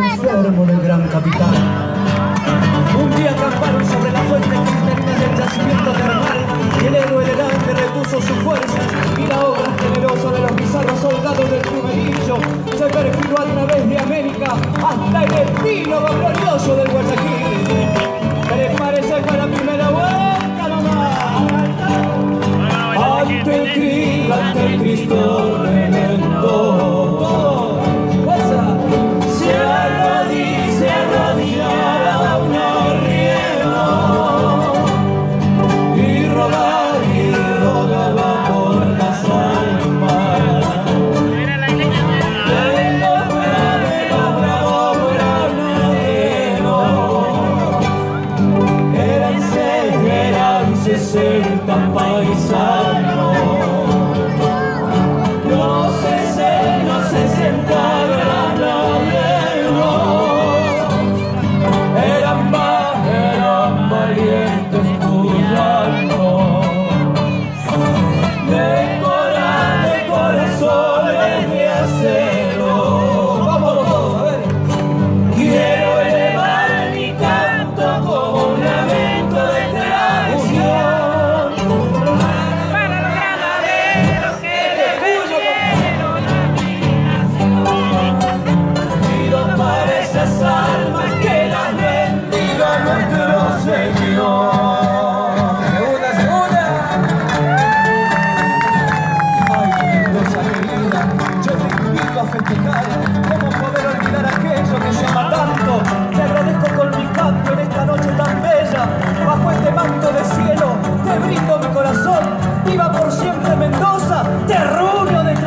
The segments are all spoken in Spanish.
enfermo del gran capitán. Un día acamparon sobre la fuente cristalina del yacimiento termal y el héroe delante repuso sus fuerzas y la obra generosa de los bizarros soldados del primerillo se perfiló a través de América hasta el epílogo glorioso del Guayaquil. ¿Qué les parece para la primera vuelta nomás? Ante el Cristo, ante el Cristo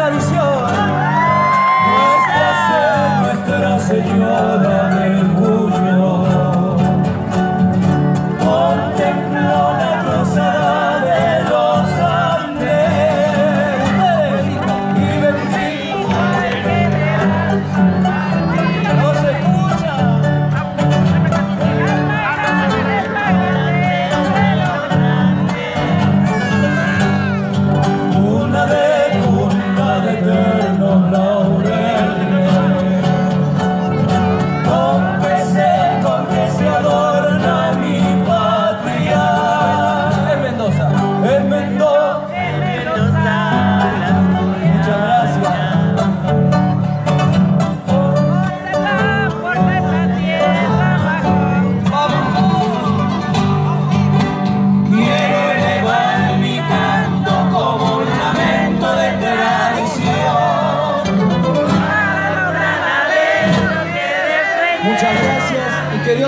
tradición. Nuestra Nuestra Señora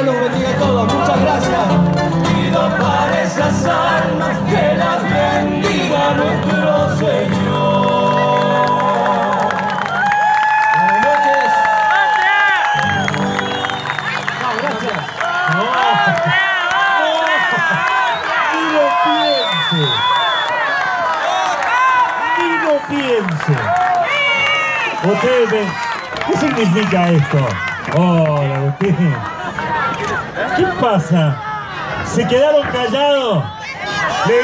los bendiga a todos. Muchas gracias. Pido para esas almas que las bendiga nuestro Señor. Buenas noches. No, gracias. Ni lo piense. Ni lo piense. Usted, ve- ¿qué significa esto? Hola, Agustín. ¿Qué pasa? ¿Se quedaron callados?